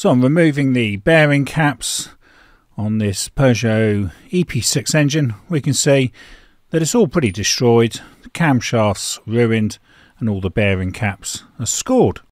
So I'm removing the bearing caps on this Peugeot EP6 engine. We can see that it's all pretty destroyed, the camshafts ruined and all the bearing caps are scored.